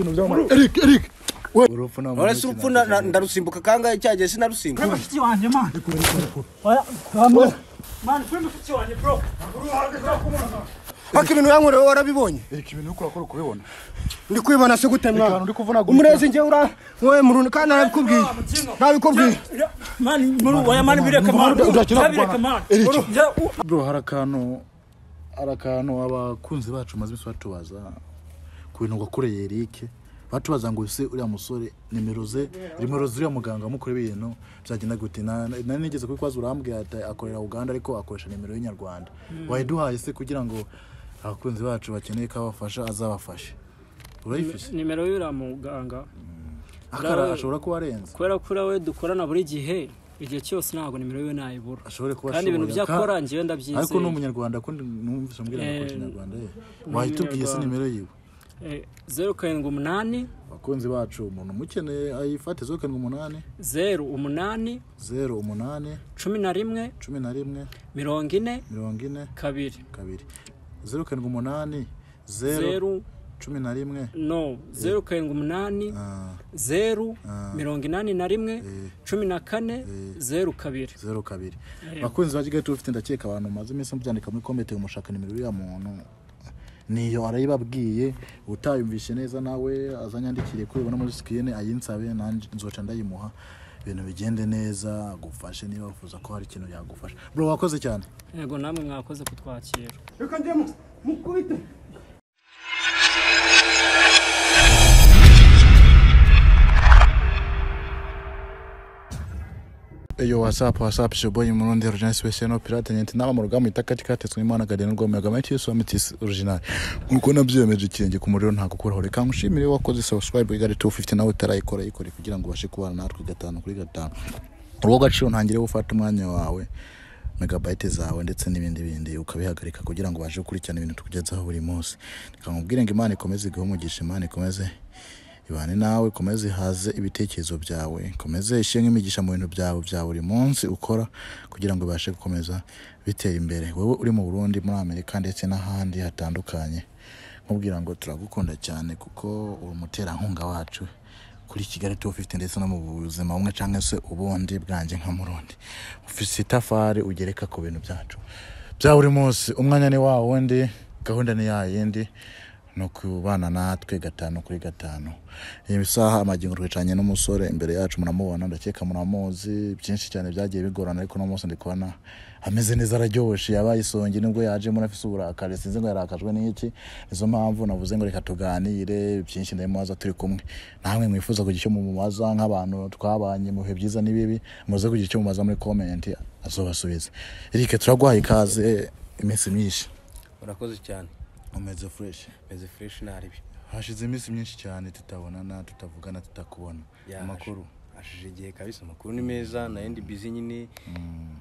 ibintu by'amara. Eric Eric. We urupfu ndarusimbuka. Kangahe cyagiye sinarusimbuka mushiki wanjye man. Oya mama man kuri mushiki wanjye bro. Paka ibintu yankorewe warabibonye. Eric ibintu ukora kora kubibona. Ndi kwibona se gute mwana uri kuvunagura umurezi njye ura wowe murundi kandi narabikubwiye. Nabikubwiye man muri oya man bireka man. Udakina bireka kurwana. man. Eric. Uru- u- bro hari akantu hari akantu abakunzi bacu maze iminsi batubaza ku bintu wakoreye Eric batubaza ngo ese uriya musore nimero ze? Nimero z'uriya muganga wamukoreye ibintu? Byagenda gute? Na- na- nari nigeze kubikwaza urambwira ati akorera uganda ariko akoresha nimero y'inyarwanda wayiduhaye se kugira ngo abakunzi bacu bakeneye ko abafasha azabafashe. Urayifise nimero y'uriya muganga. Akara ashobora kuba arenze? kubera ko uriya we dukorana buri gihe igihe cyose ntabwo nimero yiwe nayibura. Kandi ibintu ashoboye. byo akora Ka- njyewe ndabyizeye. ariko ni umunyarwanda ko numvise ambwira ngo akoresha Eh, inyarwanda ye ni wahitubwiye se nimero yiwe? Eh, zeru karindwi umunani. Abakunzi bacu umuntu umukeneye ayifate zeru karindwi umunani. Zeru umunani. Zeru umunani. Cumi na rimwe. Cumi na rimwe. Mirongo ine. Mirongo ine. Kabiri. Kabiri. Zeru karindwi umunani. Zeru cumi na rimwe. No. Zeru karindwi umunani. Ah, zeru Ah. mirongo inani na rimwe. Eh, cumi na kane. Zeru kabiri. Zeru kabiri. Eh. abakunzi ba kigali tufite ndakeka abantu maze iminsi mubyandika muri komite mushaka nimero uriya muntu. Niyo arayibabwiye utayumvishe neza nawe azanyandikire ko ubona muri sikirine ayinsabe nanjye nzoca ndayimuha. Ibintu bigende neza agufashe niba wifuza ko hari ikintu yagufasha. Bro wakoze cyane? Yego namwe mwakoze kutwakira. Reka njyemo mukubite. Eyo WhatsApp WhatsApp shoboye murundi original special no pirate nyenti nama mu rugamba itakati katetswe imana gadeni rwo mega mati yesu amitis original. Nkuko nabyemeje ikirenge ku muriro ntago kuraho reka ngushimire wakoze subscribe igari 250 nawe utarayikora yikore kugira ngo ubashe kubana natwe gatanu kuri gatanu. Uwo gaciro ntangire gufata umwanya wawe megabyte zawe ndetse n'ibindi bindi ukabihagarika kugira ngo ubashe gukurikirana ibintu tukugezaho buri munsi. Reka nkubwire ngo imana ikomeze iguhe umugisha imana ikomeze ibane nawe komeze ihaze ibitekerezo byawe. Komeze ishyire nk'imigisha mu bintu byawe bya buri munsi ukora kugira ngo ibashe gukomeza bitera imbere. Wowe uri mu burundi muri amerika ndetse n'ahandi hatandukanye. Nkubwira ngo turagukunda cyane kuko uri umuterankunga wacu. Kuri kigali tu ufite ndetse no mu buzima bumwe cyangwa se ubundi bwanjye nka murundi. Ufite itafari ugereka ku bintu byacu. Bya buri munsi umwanya ni wa wundi gahunda ni ya yindi. Ni ukubana natwe gatanu kuri gatanu. Iyi saha amagingo twicanye n'umusore imbere yacu muramubona ndakeka muramuzi. Byinshi cyane byagiye bigorana ariko uno munsi ndi kubona ameze neza araryoshye yabaye isongi ni bwo yaje muri afise uburakari. Sinzi ngo yarakajwe n'iki nizo mpamvu navuze ngo reka tuganire. Byinshi ndabimubaza turi kumwe. Namwe mwifuza kugira icyo mumubaza nk'abantu twabanye mu bihe byiza n'ibibi muze kugira icyo mubaza muri komenti azobasubiza erike turaguhaye ikaze iminsi myinshi. Urakoze cyane. Umeze fureshi meze fureshi naribi hashize iminsi myinshi cyane tutabonana tutavugana tutakubona. Amakuru? hashije igihe kabisa. Amakuru ni meza na yo ndi bizi nyine.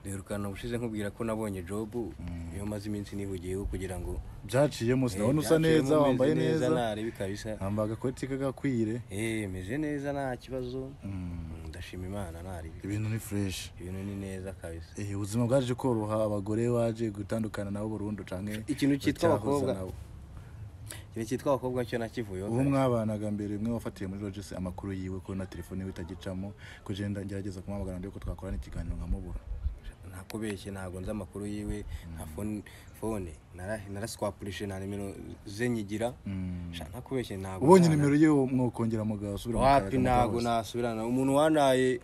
Duherukana ubushize nkubwira ko nabonye jobu niyo maze iminsi nihugiyeho kugira ngo byaciyemo sinabona Eh, usa neza wambaye neza naribi kabisa. Wambaye agakoti k'agakwire. Eh meze neza nta kibazo. Mm, Mm, ndashima imana naribi ibintu ni fureshi ibintu ni neza kabisa. Ubuzima bwaje koroha abagore baje gutandukana nabo burundu canke ikintu cyitwa abakobwa. Ikintu cyitwa abakobwa cyo nakivuyeho uwo mwabanaga mbere umwe wafatiye muri logisi amakuru yiwe ko na telefone yiwe itagicamo kugenda ngerageza kumuhamagara mbere ko twakorana ikiganiro nkamubura ntakubeshye ntabwo nzi amakuru yiwe nta fone fone nara- naraswapurishe nta nimero ze nyigira. Mm. Ntakubeshye ntabwo ubonye nimero ye mwokongera mugasubira wapi ntabwo nasubirana? Umuntu wanaye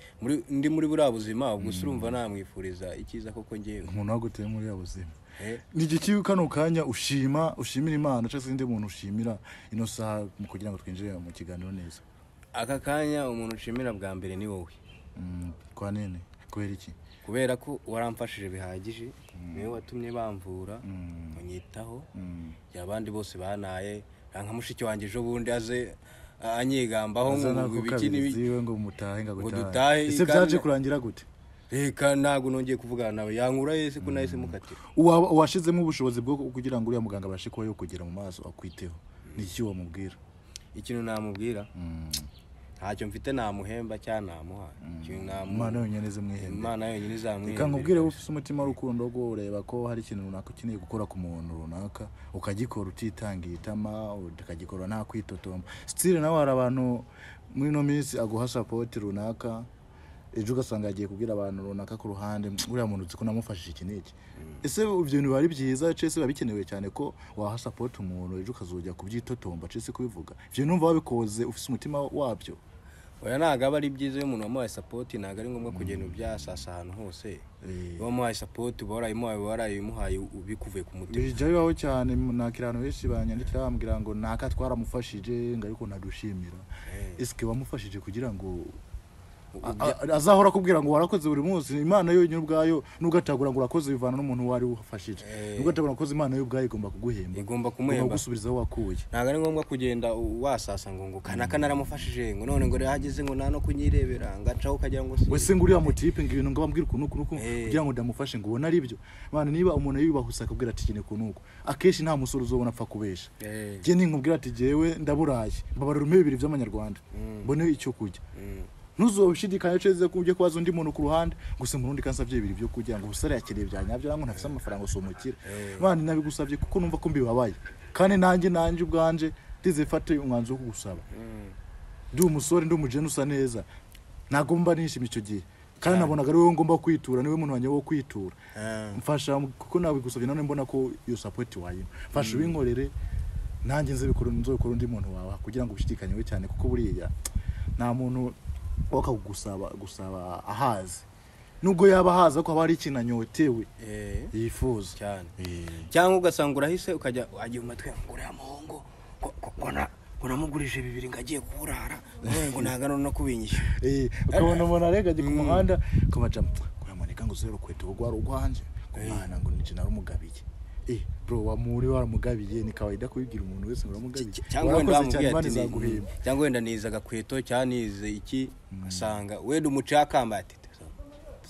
ndi muri buriya buzima ubwo urumva namwifuriza icyiza koko ngewe umuntu waguteye muri ya buzima. Eh, ni igiki kano kanya ushima ushimira imana cyangwa se undi muntu ushimira ino saha kugira ngo twinjire mu kiganiro neza? Aka kanya umuntu nshimira bwa mbere ni wowe. Mm, kwa nene? Kubera iki? Kubera ko waramfashije bihagije ni we watumye bamvura Mm, unyitaho. Mm. abandi bose banaye nka mushiki wanjye ejo bundi aze anyigambaho ngo ko ibiki kabiri n'ibi ziwe ngo dutahe, ese byaje kurangira gute? Reka ntabwo nongeye kuvugana nawe. Yankura yese ko nahise mukatira. Uwashizemo ubushobozi bwo kugira ngo uriya muganga abashe kuba yo kugera mu maso akwiteho. Ni iki wamubwira? Ikintu namubwira? Mm, ntacyo mfite namuhemba cyangwa namuha. Ikintu namu- imana yonyine izi mwihembe imana yonyine izamwihembera reka nkubwire wowe ufite umutima w'urukundo rwo ureba ko hari ikintu runaka ukeneye gukora ku muntu runaka ukagikora utitangiye itama ukagikora nta kwitotomba sitire nawe hari abantu muri ino minsi aguha sapoti runaka ejo ugasanga yagiye kubwira abantu runaka ku ruhande uriya muntu uzi ko namufashije iki n'iki ese ibyo bintu biba ari byiza? Cese biba bikenewe cyane ko waha sapoti umuntu ejo ukazojya kubyitotomba? Cese kubivuga ibyo numva wabikoze ufite umutima wabyo. Oya ntabwo aba ari byiza iyo umuntu wamuhaye sapoti ntabwo ari ngombwa kugenda ubyasasa ahantu hose. Eh. iyo wamuhaye sapoti uba warayimuhaye uba warayimuhaye bikuvuye ku mutima. Bijya bibaho cyane nakira abantu benshi banyandikira bambwira ngo naka twaramufashije ngo ariko ntadushimira ese wamufashije kugira ngo azahora akubwira ngo warakoze buri munsi imana yonyine ubwayo nubwo atagura ngo urakoze bivana n'umuntu uwo ari we ufashije Eh. nubwo atagura urakoze imana yo ubwayo igomba kuguhemba. Igomba kumuhemba. Kugusubiza aho wakuye. Ntabwo ari ngombwa kugenda wasasa ngo ngo kanaka naramufashije ngo none ngo yahageze ngo nta no kunyirebera ngacaho ukagira ngo wese ngo uriya mutipe ngo ibintu ngo bambwire ukuntu uku n'uku Eh. kugira ngo ndamufashe ngo ubone ari byo. Mana niba umuntu yiyubahuse akabwira ati kine uku n'uku akenshi nta musore uzobona apfa kubesha. Eh, njye ninkubwira ati jyewe ndaburaye mbabarira umpe bibiri by'amanyarwanda. Mm. mbone icyo kurya. Mm, ntuzobishidikanya ceze ko ujye kubaza undi muntu ku ruhande. Gusa umurundi kansabye bibiri byo kurya ngo ubusore yakeneye bya nyabyo nango ntafise amafaranga si umukire Eh. mani nabigusabye kuko numva ko mbibabaye. Kandi nanjye nanjye ubwanje ndizefate umwanzuro wo kugusaba mm. ndi umusore ndi umujene usa neza. Ntabwo mba nishimye icyo gihe. Kandi nabonaga ari wowe ngomba kwitura ni we muntu wanjye wo kwitura. Ah, mfasha kuko nawe gusabye none mbona ko iyo sapoti wayima. Mfasha ubinkorere nanjye nzabikora undi muntu wawe. Kugira ngo ushidikanyewe cyane kuko buriya nta muntu wakagusaba gusaba ahazi. Nubwo yaba ahazi ariko haba hari ikintu anyotewe. Eh, yifuza. Cyane. Eh, cyangwa ugasanga urahise ukajya wagiye mu matwi uriya muhungu ngo- ngo- ngo na- ngo namugurije bibiri ngo agiye kurara ngo ntabwo no kubinyishyura eh, ukabona umuntu areganye ku muhanda ukamajamo uramaneka ngo uzere urukweto rwa rugwanje ngo mwana ngo nije narumugabiye eh bro wamuri waramugabiye ni kawaida kubibwira umuntu wese ngo uramugabiye cyangwa wenda wamubwiye ati cyangwa wenda nize agakweto cyangwa nize iki? Asanga wenda umuca yakambaye ati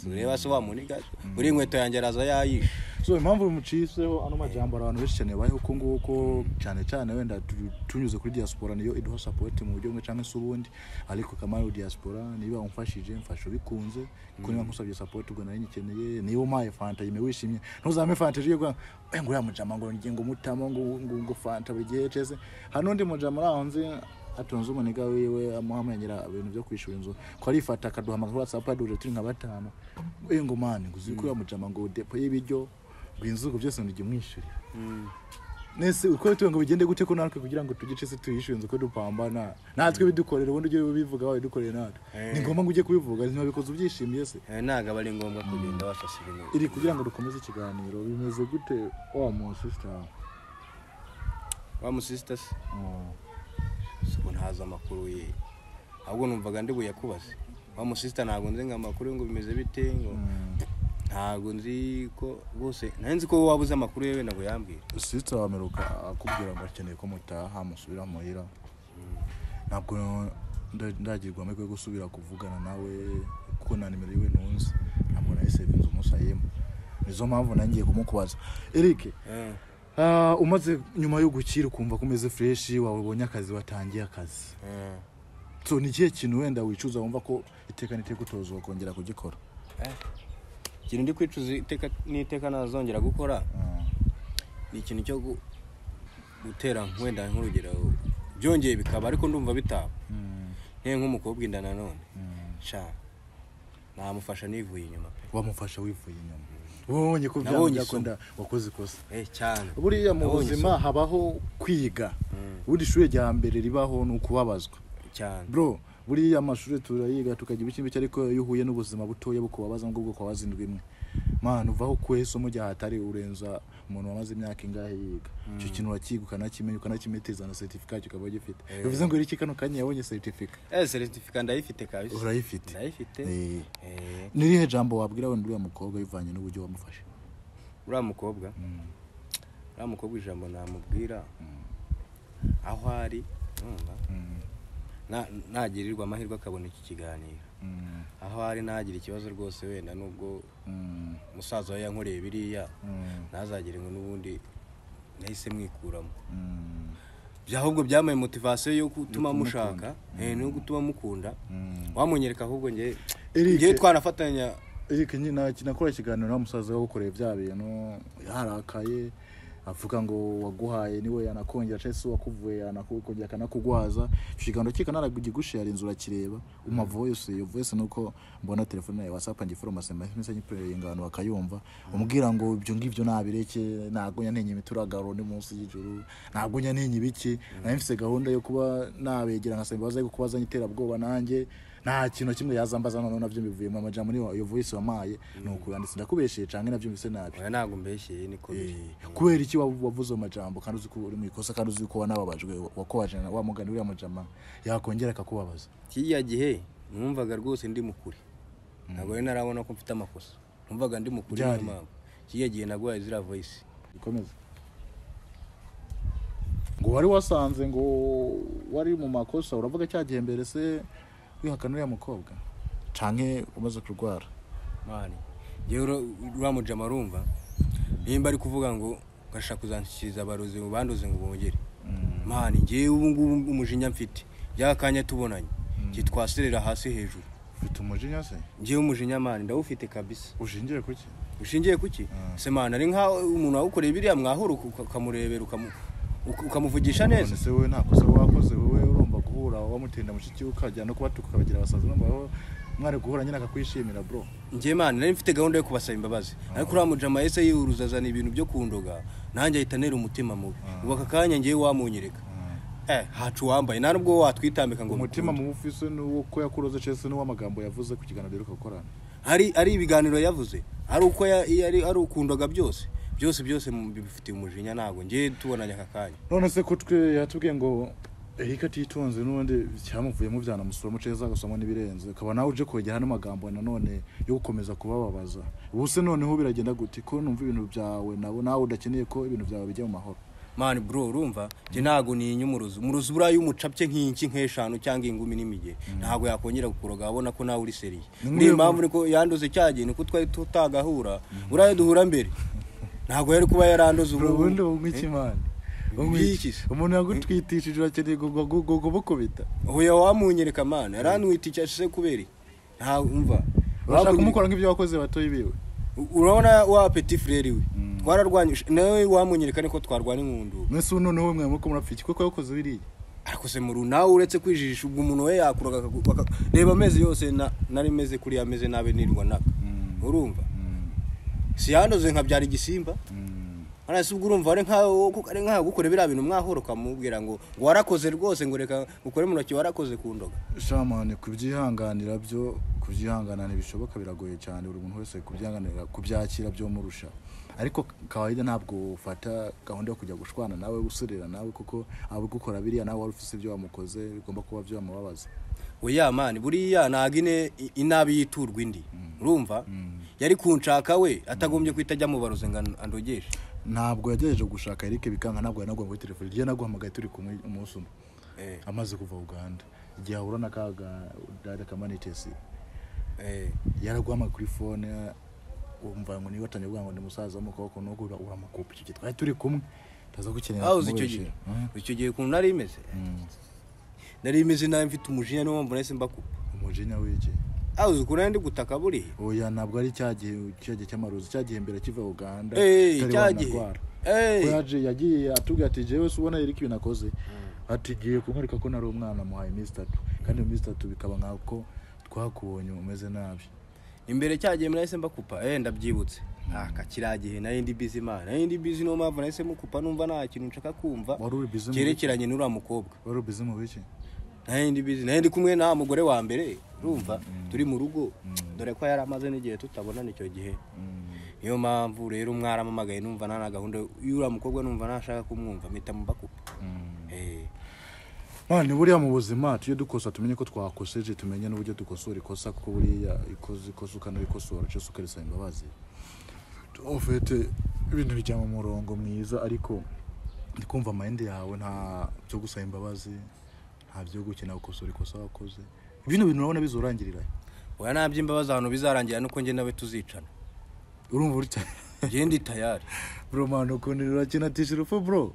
ureba se wamuniga uri inkweto yanjye araza yayishe. So impamvu bimuciseho ano majambo abantu benshi cyane babayeho uko nguko cyane cyane wenda tu- tunyuze kuri diaspora niyo iduha support mu buryo bumwe cyangwa se ubundi. Ariko kamaro diaspora niba umfashije mfasha ubikunze kuko niba nkusabye support ubwo nari nyikeneye niba umpaye fanta yime wishimye. Ntuzame fanta ejo ngo ngo uriya mujama ngo ngiye ngo mutamo ngo ngo fanta buri gihe cese hari n'undi mujama ari aho nzi atunze umuniga wiwe amuhamenyera ibintu byo kwishyura inzu. Ko arifata akaduhamagara kuri whatsapp aduje turi nka batanu. We ngo mani ngo uzi ko uriya mujama ngo depo y'ibiryo ngo inzu ngo byose ngo umwishyurire nese uko tuwe ngo bigende gute ko natwe kugira ngo tugice se tuyishyure inzu ko dupambana natwe bidukorera ubundi ujye ubivuga wawe dukoreye natwe. Eh. ni ngombwa ngo ujye kubivuga ntibabikoze ubyishimiye se. Eh, ntabwo aba ari ngombwa kugenda wasasira inkweto iri kugira ngo dukomeze ikiganiro bimeze gute? Wa mu sister wa musisita se. Siko ntazi amakuru ye. Ahubwo numvaga ndi buyakubaze wa musisita ntabwo nzi ngo amakuru ngo bimeze bite ngo ntabwo nzi ko bose nari nzi ko wowe wabuze amakuru ye wenda ngo yambwire sister wameruka akubwira ngo akeneye ko mutaha musubira muhira. Ntabwo nda- ndagirwa amahirwe yo gusubira kuvugana nawe kuko na nimero yiwe ntunzi ntabwo nahise inzu umusayemo nizo mpamvu nangiye kumukubaza. Eric Eh, umaze nyuma yo gukira ukumva ko umeze fresh wabonye akazi watangiye akazi. Eh. so ni ikihe kintu wenda wicuza wumva ko iteka n'iteka utoza kongera kugikora? Ikintu ndi kwicuza iteka n'iteka nazongera gukora Ah, ni ikintu cyo gu- gutera wenda nk'urugero byongeye bikaba ariko ndumva bitaba ntewe nk'umukobwa inda nanone mm. sha. Namufasha nivuye inyuma pe. Wamufasha wivuye inyuma. Ubonye ko byakunda wakoze ikosa. Eh cyane. Buriya mu buzima habaho kwiga. Mm, ubundi ishuri rya mbere ribaho ni ukubabazwa. Cyane. Bro buriya amashuri turayiga tukagira ibiki ariko iyo uhuye n'ubuzima butoya bukubabaza ngo bwo kwabaza indwi imwe. Mana uvaho ku isomo rya hatari urenza umuntu wamaze imyaka ingahe yiga? Icyo kintu urakiga ukanakimenya ukanakimeteza na certificate ukaba ugifite Eh. bivuze ngo iki kano kanya yabonye certificate? Eh certificate ndayifite kabisa. Urayifite? Ndayifite. Eh. eh. Ni irihe jambo wabwira wenda uriya mukobwa bivanye n'uburyo wamufashe? Uriya mukobwa? Uriya mukobwa ijambo namubwira. Aho ari nagirirwa amahirwe akabona iki kiganiro. Aho ari nagira ikibazo rwose wenda nubwo mm, umusaza we yankoreye biriya mm, ntazagire ngo n'ubundi nahise mwikuramo mm. ahubwo byamaye motivasiyo yo gutuma mushaka eh, no gutuma mukunda. Mm. wamunyereka ahubwo njye twanafatanya. Eric nyina kinakora ikiganiro na musaza wagukoreye bya bintu yarakaye. Avuga ngo waguhaye ni we yanakongera cyangwa se wakuvuye yanakongera akanakugwaza. Icyo kiganiro kikanaragigushira inzu urakireba. Uma voice iyo voice nuko mbona telefone yawe whatsapp ngi foromasi mese nyipureyinga abantu bakayumva umubwira ngo ibyo ngibyo nabireke ntabwo nyanenye imituragaro ni munsi y'ijuru ntabwo nyanenye ibiki. Nari mfite gahunda yo kuba imbabazi ariko kuba azanye iterabwoba nanjye. Nta kintu kimwe yazambaza noneho na byo bivuyemo amajambo niyo iyo voice wamaye ni ukuyanditse ndakubeshye canke nabyumvise nabi. Oya ntabwo mbeshyeye niko biri Eh, kubera iki wavu- wavuze ayo majambo kandi uzi ko uri mu ikosa kandi uzi ko wanababajwe wakubaje na wa mugani uriya mujama yakongera akakubabaza. Kiriya gihe numvaga rwose ndi mu kuri ntabwo rero narabona ko mfite amakosa. Numvaga ndi mu kuri mpamvu. Kiriya gihe naguhaye ziriya voice. Bikomeze ngo wari wasanze ngo wari mu makosa uravuga cya gihe mbere se? Wihakana uriya mukobwa? Canke umaze kurwara? Mani ura- uriya mujama arumva nimba ari kuvuga ngo ngashaka kuzanshyikiriza abarozi mu bandoze ngo bongere. Mani njyewe ubu ngubu umujinya mfite. Byakanya tubonanye. Njye twaserera hasi hejuru. Ufite umujinya se? Njyewe umujinya mani ndawufite kabisa. Ushingiye kuki ushingiye kuki Ah. se mani ari nkaho umuntu wawukoreye biriya mwahura uka- ukamurebera ukamu- uka- ukamuvugisha neza. se wowe nta kosa wakoze wowe wamutinda mushiki we ukajya no kubatuka ukabagira abasazi wowe mwari guhura nyine akakwishimira bro. Njye mani nari mfite gahunda yo kubasaba imbabazi. Ariko uriya mujama yahise yihuruza azana ibintu byo kundoga nanjye ahita antera umutima mubi. Ubu aka kanya ngewe wamunyereka. Eh hacu wambaye. Nta nubwo watwitambika ngo umutima mubi ufise n'uwo ko yakuroze cyangwa se n'uw'amagambo yavuze ku kiganiro duheruka gukorana ari ari ibiganiro yavuze. Ari uko ya- ari ukundoga byose. Byose byose bifitiye umujinya ntabwo. Ngewe tubonanye aka kanya. None se ko twe yatubwiye ngo Eric atitonze n'ubundi cyamuvuyemo byanamusura ceza agasoma n'ibirenze. Ukaba nawe uje kwegera n'amagambo nanone yo gukomeza kubababaza. Ubu se noneho biragenda gute? Ko numva ibintu byawe nawe udakeneye ko ibintu byawe bijya mu mahoro? Mani bro urumva? Njye ntabwo ninya umurozi umurozi buriya iyo umucapye nk'inki nk'eshanu cyangwa ingumi n'imige ntabwo yakongera kukuroga abona ko nawe uri seriye Ni niyo mpamvu niko yanduze cya gihe niko twari tutagahura. Buriya duhura mbere. Ntabwo yari kuba yaranduze ubu ubundi ubu se? Umuntu yagutwitishije urakeneye kumukubita huye wamunyereka mani yarantwita icyo se kubera iki? nta umva. Urashaka kumukora nk'ibyo wakoze batoyi biwe urabona wa petit frere we? Twararwanyije nawe wamunyereka niko twarwana inkundu mwese ubu noneho mwe muko murapfa iki kuko yakoze biriya? Ariko se muru nawe uretse kwijijisha ubwo umuntu we aka- reba amezi yose na- nari meze kuriya ameze nabi nirwa naka. Urumva? Si yandoze nkabyara igisimba? Se ubwo urumva ari nkaho ari nkaho gukora biriya bintu mwahura ukamubwira ngo warakoze rwose ngo reka ukore mu ntoki warakoze ku ndoga. Shamani kubyihanganira byo kubyihanganira ntibishoboka biragoye cyane buri muntu wese kubyihanganira kubyakira byo murusha. Ariko kawaida ntabwo ufata gahunda yo kujya gushwana nawe userera nawe kuko aba gukora biriya nawe wari ufite ibyo wamukoze bigomba kuba byamubabaza. Oya mani buriya ntabwo ine inabi yiturwa indi. Urumva? Yari kunshaka we atagombye guhita ajya mu barozi ngo an- andogeshe ntabwo yagerageje gushaka Eric bikanka ntabwo yanagwa muri telefone. Igihe naguhamagaye turi kumwe umunsi umwe. Eh, amaze kuva uganda. Igihe ahura na kaga dada kamanitesi eh, yaraguhamagaye kuri fone wumva ngo niba atangiye kuvuga ngo ni musaza w'umukobwa nuko ura- uramukupa icyo gihe twari turi kumwe. Ndaza gukenera aho uzi icyo gihe? Icyo gihe ukuntu nari imeze nari imeze nabi mfite umujinya niyo mpamvu nahise mbakupa. Umujinya w'iki? aho uzi ukuntu ndi gutaka buriya oya ntabwo ari cya gihe cya gihe cy'amarozi cya gihe mbere kiva uganda cya gihe. yagiye atubwira ati jewe se ubona Eric ibintu akoze ati giye kumwereka ko nari umwana muhaye iminsi itatu kandi iyo minsi itatu bikaba nk'ako twakubonye umeze nabi. Imbere cya gihe nahise mbakupa. Eh ndabyibutse. Aka kiriya gihe nari ndi bizi imana nari ndi bizi niyo mpamvu nahise mukupa numva nta kintu nshaka kumva. Cyerekeranye n'uriya mukobwa. Wari busy mu biki nari ndi kumwe na mugore wa mbere urumva turi mu rugo. Dore ko yari amaze n'igihe tutabonana icyo gihe. Niyo mpamvu rero mwaramamagaye numva nta gahunda. Y'uriya mukobwa numva ntashaka kumwumva mpita mubakupa Eh, Mani buriya mu buzima tujye dukosa tumenye ko twakoseje tumenye n'uburyo dukosora ikosa kuko buriya ikoze ikosa ukanarikosora cyose ukarisaba imbabazi. Ufite ibintu bijya mu murongo mwiza ariko ndi kumva amayindi yawe nta byo gusaba imbabazi. Nta byo gukina gukosora ikosa wakoze. Ibintu bintu urabona bizorangirira oya nta by'imbabazi ahantu bizarangira nuko njye nawe tuzicana. Urumva uri njye ndi tayari. Bro mani ukuntu urakina tisha urupfu bro?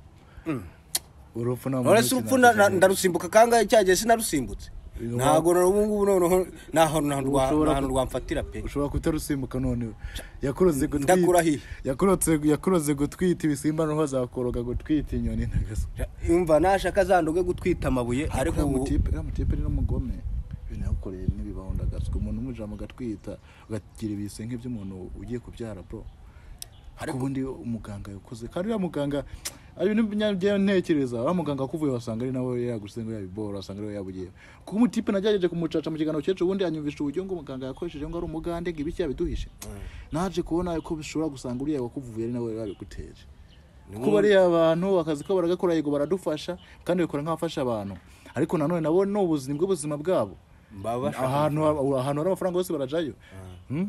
Urupfu nta none se urupfu ndarusimbuka. Kangahe cyagiye sinarusimbutse ntabwo ubu ngubu noneho nta hantu nta hantu rwa- Ushobora nta hantu ku- rwamfatira pe ushobora kutarusimbuka none yakuroze gutwita ibisimba noneho azakoroga gutwita inyoni ntagaso yumva nashaka zanduge gutwita amabuye ariko ubu mutipe ni n'umugome ibintu yagukoreye ndagatswe umuntu umujama agatwita ugagira ibise nk'iby'umuntu ugiye kubyara bro ariko ubundi umuganga yakoze. Kandi uriya muganga ari ibintu ntekereza uriya muganga akuvuye wasanga ari nawe yaguze ngo yabibora wasanga ari we yabugiye. Kuko umutipe nagerageje kumucaca mu kiganiro cyecu ubundi anyumvisha uburyo ngo umuganga yakoresheje ngo ari umugande ngo ibiki yabiduhishe naje kubona ko bishobora gusanga uriya wakuvuye ari nawe yabiguteje. Kuko bariya abantu akazi ko baragakora yego baradufasha kandi bakora nk'abafasha abantu. Ariko nanone nabo ni ubuzima bw'ubuzima bwabo ahantu hari amafaranga bose barajayo. Hmm?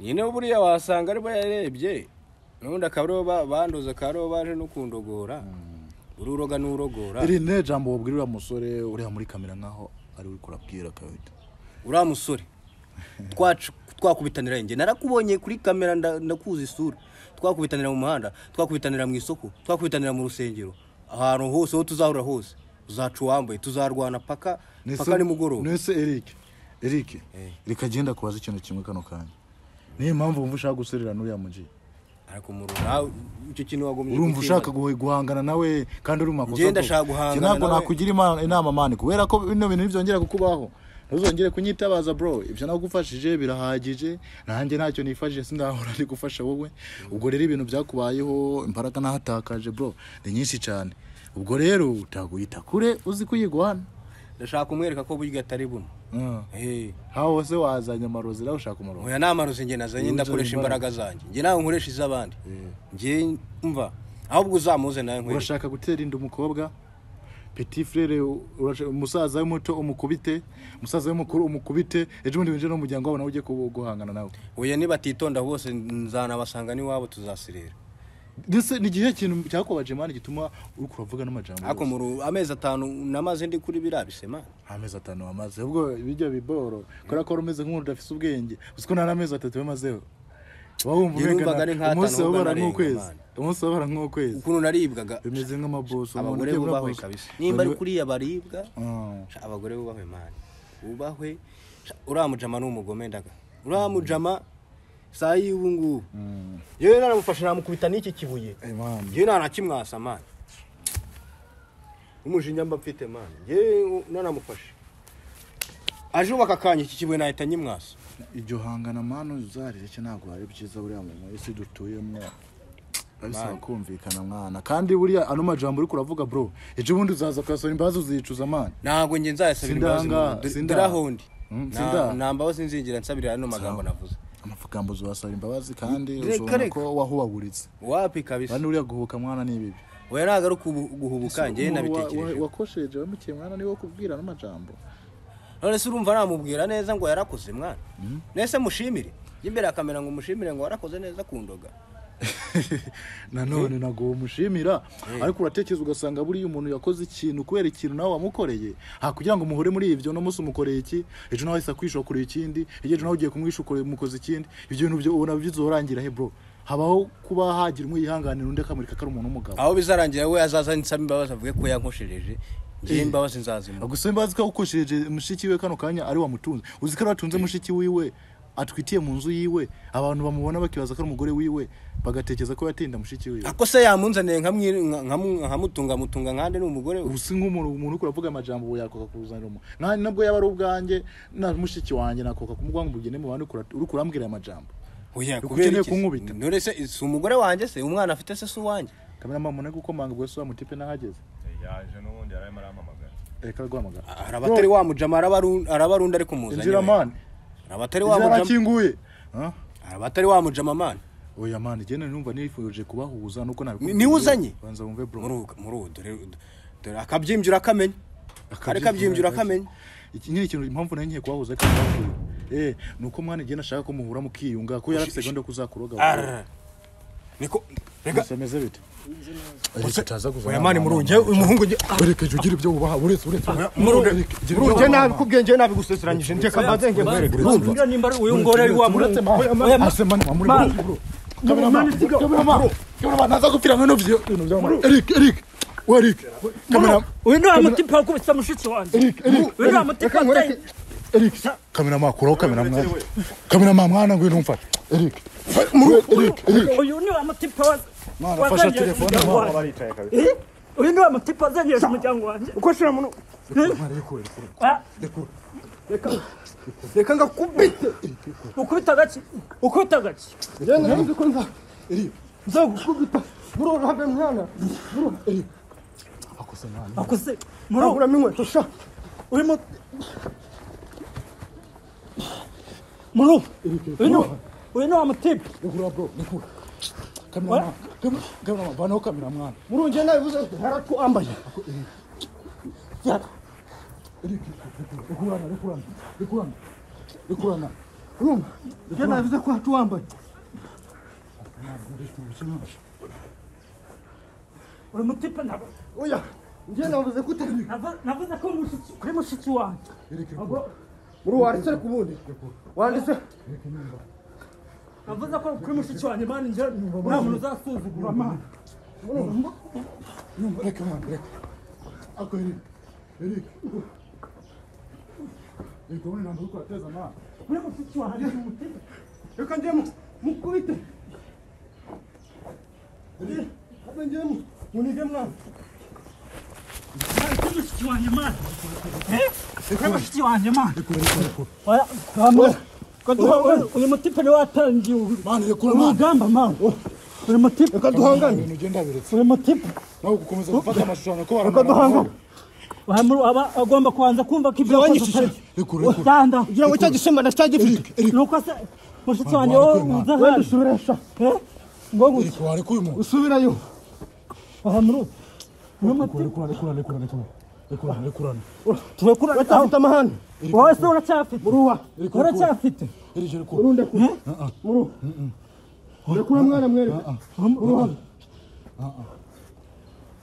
Nyine buriya wasanga ari bo yarebye. N'ubundi akaba ari bo ba- banduza akaba ari bo baje no kundogora ururoga n'urogora. Iri ni ijambo wabwira uriya musore uriya muri kamera nkaho ari we kurabwira kabita uriya musore. Twakubitanira njye. Narakubonye kuri kamera nda- ndakuzi isura. Twakubitanira mu muhanda twakubitanira mu isoko twakubitanira mu rusengero. Ahantu hose aho tuzahurira hose. Uzaca uwambaye tuzarwana paka paka nimugoroba. nese eric. Eric Eh. reka agenda kubaza ikintu kimwe kano kanya. Niyo mpamvu wumva ushaka guserera n'uriya muji ariko mu nawe icyo kintu wagombye urumva ushaka guhangana nawe kandi uri mu makosa ntabwo nakugira inama mani kubera ko bino bintu ntibyongera kukubaho. Ntuzongere kunyitabaza bro. Ibyo nagufashije birahagije. Nanjye ntacyo nifashije sindahora ndi gufasha wowe. Ubwo rero ibintu byakubayeho imbaraga nahatakaje bro. Ni nyinshi cyane. Ubwo rero utaguyita kure uzi kuyigwana ndashaka kumwereka ko burya atari buno Ah. Eh, aho hose wazanye amarozi nawe ushaka amarozi oya ni amarozi njye nazanye ndakoresha imbaraga zanjye njye nawe nkoresha iz'abandi njye mva. Ahubwo uzamuze nawe nkwereke urashaka gutera inda umukobwa petit frere umusaza w'umuto umukubite umusaza w'umukuru umukubite ejo bundi winjire no mu muryango wawe nawe ujye guhangana nawe oya nibatitonda bose nzanabasanga n'iwabo tuzasirera ndetse ni igihe kintu cyakubaje mani gituma uri kuravuga n'amajambo ariko yose. mu ru- amezi atanu namaze ndi kuri biriya bisema amezi atanu wamaze. Ubwo ibijya biboro. Kubera ko wari umeze nk'umuntu udafite ubwenge. Uzi ko nta n'amezi atatu bimazeho? Uba wumva nk'atanu umunsi wabara nk'ukwezi. Umunsi wabara nk'ukwezi. Ukuntu naribwaga. Bimeze nk'amaboso abagore bubahwe kabisa. Nimba ari kuriya baribwa Ah. abagore bubahwe mani bubahwe sha, uriya mujama ni umugome ndaga. Uriya mujama saa y'ubu ngubu. Mm. yewe naramufashe namukubita n'iki kibuye? Yewe nta nakimwasa mani umujinya mba mfite mani yewe nanamufashe aje ubaka akanya iki kibuye nahita nyimwasa iryo hangana manu uzarire cyo ntabwo ari byiza buriya mu isi dutuyemo bisaba kumvikana mwana. Kandi buriya ano majambo uri kuravuga bro ejo bundi uzaza ukasora imbabazi uzicuza mani ntabwo njye nzayasabira imbabazi Sindanga, mu- dore- sinda. dore aho ndi Mm, Nta- sinda. nta mbabazi nzingira nsabira ano magambo navuze. Amagambo uzasaba imbabazi kandi uzabona ko wahubaburitse. Wapi kabisa? Kandi uriya guhubuka mwana ni bibi. Oya ntabwo ari guhubuka? Njye Umuntu wa- wa- nabitekereje. wakosheje? Wamukiye mwana ni we kubwira n'amajambo. None se urumva namubwira neza ngo yarakoze mwana? Nese mushimire? Jya imbere ya kamera ngo umushimire ngo warakoze neza ku ndoga. nanone ntabwo umushimira ariko uratekereza ugasanga buriya umuntu yakoze ikintu kubera ikintu nawe wamukoreye. Ha kugira ngo muhure muri ibyo uno munsi umukoreye iki? Ejo nawe ahise akwishokoreye ikindi. Ejo nawe ugiye kumwishokorera umukoze ikindi. Ibyo bintu byo ubona bizorangira he bro. Habaho kuba hagira umwe yihanganira undi akamurika ko ari umuntu w'umugabo. Aho bizarangira we azaza nsaba imbabazi avuge ko yankoshereje njye imbabazi nzazimuha gusa imbabazi ko ukoshereje mushiki we kano kanya ari wamutunze. Uzi ko ari watunze mushiki wiwe? Atwitiye mu nzu yiwe. Abantu bamubona bakibaza ko ari umugore wiwe bagatekereza ko yatinda mushiki wiwe. Ako se yamunzaniye nkamutunga mutunga nkande ni umugore we? Ubu si nk'umuntu umuntu uri kuravuga amajambo ubu yakoka kuzanira umuntu nanjye nabwo yaba ari ubwanjye na mushiki wanjye nakoka kumubwira ngo ubugene mu bantu uri kura- uri kurambwira aya majambo. Oya kubera ukeneye iki? kunkubita. none se si umugore wanjye se umwana afite se si uwanjye? Kamera mama uri gukomanga ubwo se wa mutipe n'ahageze yaje n'ubundi yari arimo arampamagara reka rwamagana hari abatari wamujama arabarundi ariko muzanye injira we. mani hari abatari Ah? hari abatari wamujama mani oya mani jyewe numva nifuje kubahuza nuko Ni- nabikubwiye ni we uzanye? banza wumve bro. Muri ubu dore akabyimbye urakamenya kari kabyimbye urakamenya iki nyine ikintu impamvu nari ngiye kubahuza ariko eh nuko mwana igihe nashaka ko muhura mukiyunga ko yarafite gahunda yo kuzakuroga niko reka gusa ameze bite ariko utaza kuzana oya mani murunge umuhungu ariko jya ugira ibyo wubaha uretse uretse murunge murunge nabikubwiye njye nabigusezeranyije ndeka mbanze nge nkwereke Urumva nimba ari uyu ngore ari wa uretse muhungu. mani Oya, ma- ase mani wa muri Man. bro kamera mani kamera mani kamera mani naza gupfira nkano vyo ibintu bya mani Eric Eric we Eric kamera uyu ni wa mutipe wakubise mushiki wanjye Eric Eric uyu ni wateye Eric kamera makuru kamera mwana kamera ma mwana ngwino Eric Eric uyu ni wa mwana fasha wazanye telefone umuryango wanjye. baricaye kabisa uyu ni wa mutipe wazanyije umuryango wanjye uko shira muno reka ngakubite ukubita agaki ukubita agaki genda nzi ko nza nzagukubita ubu habe mwana akuze muri ubu uraguramo inkweto sha urimo ubu uyu ni uyu ni wa mutipe Nekura bro nekura kamera kamera bana kamera mwana njye nabivuze haratwambaye rekurana rekurana rekurana rekurana urumva njye nabivuze ko hatuwambaye uyu mutipe ntabwo oya njye navuze ko utari navu- navuze ko kuri mushiki wanjye muri wanditse ku bundi wanditse navuze ko kuri mushiki wanjye mani njye nta muntu uzasuzugura. Mani reka mwana reka. Ako Eric. Eric. Eric ubone ntabwo uri kurateza mwana kuri mushiki wanjye umutipe reka njye mu- mukubite. Habe njye mu- munige mwana. Mani mushiki wanjye mani mushiki wanjye mani Uyu- uyu mutipe ni we watangiye uru- mwana rekura mwana urugamba mani uyu mutipe reka duhangane ibintu ugenda biretse uyu mutipe nawe gukomeza gufata amashusho ko reka duhangane Wahamuru- aba agomba kubanza kumva ko ibyo yakoze Wanyishyuye. atari byo. rekura rekura Cyanda. kugira ngo cya gisimba ndacyagifite nuko se mushiki wanjye wowe uza wenda hano usubire sha Eh? ngo gutya Eric wareka uyu muntu usubirayo wahamuru uyu mutipe rekura rekura rekura rekura rekura rekurana turekura batafite amahane wowe se uracyafite? Muruwa uracyafite Eric rekura urunde ku muru rekura mwana mwereka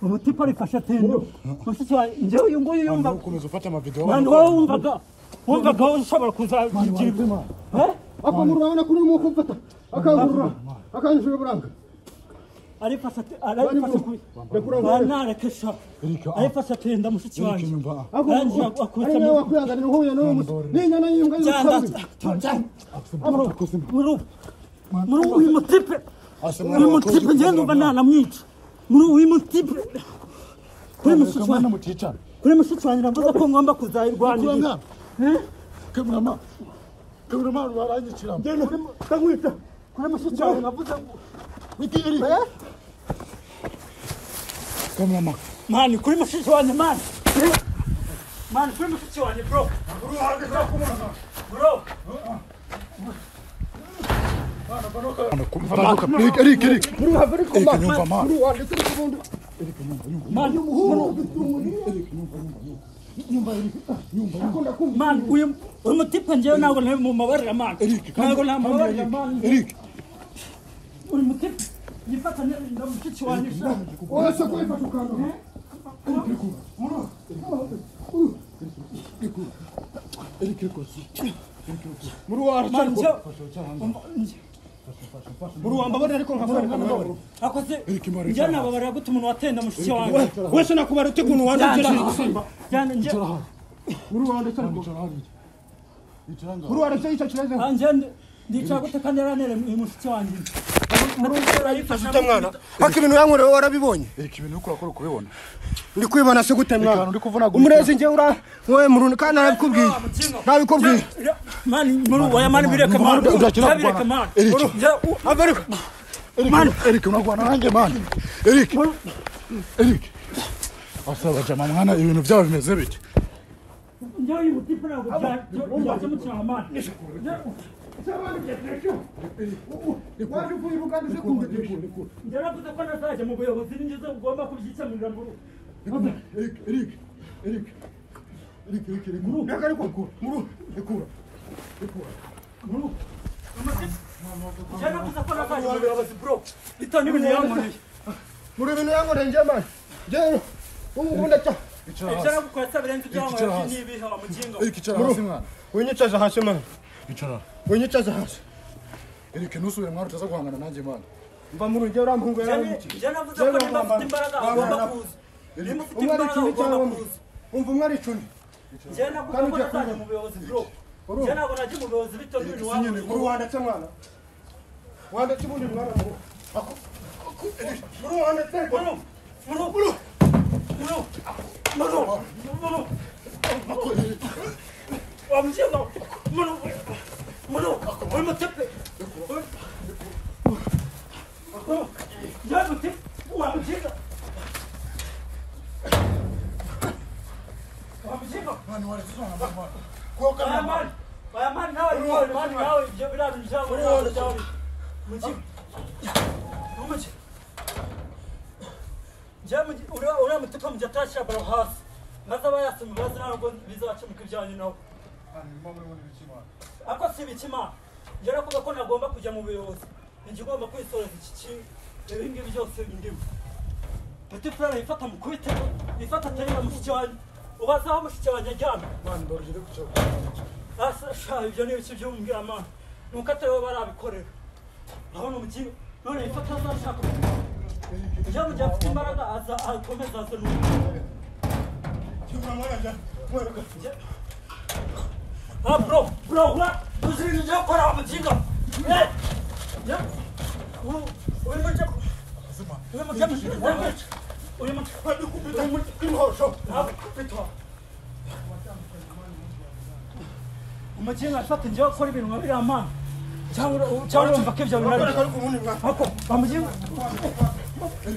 umutipe arifashe tendo mushiki wanjye njyewe uyu nguyu yumva ukomeza ufata amavideo wowe wumvaga wumvaga wowe ushobora kuzagira ako muru urabona ko urimo kumfata akangurura akanjura buranga arifashe ate- arifashe ku rekura Ba- mwana narekesha Eric ah, arifashe tenda mushiki Eric wanjye nyumva ah. ako Nanjye ari akubita nawe mu- wakwihanganira uhuye n'uwo musi n'inyana y'imbwa cyanda y'ubusabuzi muri ubu muri ubu uyu mutipe Ase uyu mwana wakoze mutipe njyewe numva kugira nanamwica muri ubu uyu mutipe kuri mushiki kamera wanjye muticana kuri mushiki wanjye navuze ko ngomba kuzayirwanira Kuranga Eh? kamera ma kamera ma baranyicira kankwita kuri mushiki wanjye navuze ngo wiki Eric kamera ma mani kuri mushiki wanjye mani Eh? mani kuri mushiki wanjye bro. Bro Eric Eric Eric. Muri have ariko Eric nyumva ma muri wanditse ku bundi mani akunda kumva mani uyu uyu mutipe njyewe ntabwo nari mu mabarira mani yifatanya na mushiki wanjye sha ukanga Eric rekura muri wanditse mani ariko njye muri wambabarira ariko nkakwereka amabaro akoze Eric Mari njye nababarira gute umuntu watenda mushiki wanjye wese nakubara ute ukuntu wanditse Cyanda. igisimba cyane muri wanditse icyo kireze ndicara gute kandi yaranere mushiki wanjye muri ubu arayifasha ute mwana haka ibintu yankorewe warabibonye? Eric ibintu ukora kuri kubibona ndi kwibona se gute mwana. Reka, umurezi njye ura wowe murundi kandi narabikubwiye. Nabikubwiye mani muri ubu oya mani bireke mani kurwana. mani abariko Eric. Eric. Unagwana nanjye man Eric. Eric. Asaba jama mwana ibintu byabo bimeze bite njyewe uyu mutipe ntabwo bya- bya- byakemukira mani waje uvuye i buganda uje kumvugisha njye navuze ko nazajya mu buyobozi n'ingeze ugomba kubyikemurira muri ubu Eric Eric Eric Eric Eric Eric muru reka ariko muru rekura njye navuze ko nazajya mu buyobozi bro bitewe n'ibintu yankoreye muri ibintu yankoreye njye mani njye ubu ngubu ndacya icara ibyo hasi nagukoreye se birenze ibyo Icara wankoreye hasi. n'ibihe wa mugingo Eric icara hasi mwana winyicaza hasi mani icara winyicaza hasi Eric ntusubire mwana utaza guhangana nanjye mwana mva muri njye urampunguye njye navuze ko niba afite imbaraga agomba kuza niba ufite umwe ari imbaraga icumi ugomba cyangwa umwe kuza umva umwe ari icumi njyewe ntabwo Kandi ntabwo ujya nazajya kuba- mu buyobozi bro Uru- njyewe ntabwo najya mu buyobozi bitewe n'ibintu si nyine waba uri wanditse mwana wanditse ubundi mwana mu Ako- ako- uri wanditse Mano, mano, mano, mano, mano, mano, wamujenga, mano, mano, uri mutepe, ya mutepe, wamujenga, wamujenga, aya mani, aya mani nawe, nawe, mani nawe, ibyo biriya bintu byawe, nawe, nawe, mujenga, mujenga. njyewe uriya uriya mutuka mu gihe atashyira baro hasi maze aba yasoma ibibazo ntabwo bizakemuka ibyanyu nawe ariko si ibikimana njye nakuvuga ko nagomba kujya mu buyobozi ninjye ugomba kwisoreza iki kintu ibi ngibi byose ndimo petit frere yifata mu kubitego yifata aterera mushiki wanjye ubaza aho mushiki wanjye aryamye asa sha ibyo ni ibiki by'umbwira mana nuko atari bo barabikorera urabona umukingo none yifata azashaka njye mu gihe afite imbaraga aza akomeza aza n'ubu Ah, bro, bro, ura, uzuri nje kora umukingo. Eh, ya, uru, uri mu cyo, uri mu cyo, uri mu cyo, uri kubita mu kimosho. Ah, kubita. Umukingo afata nje gukora ibintu nka biriya mana. Cyangwa cyangwa urumva ko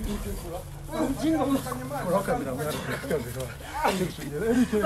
ibyo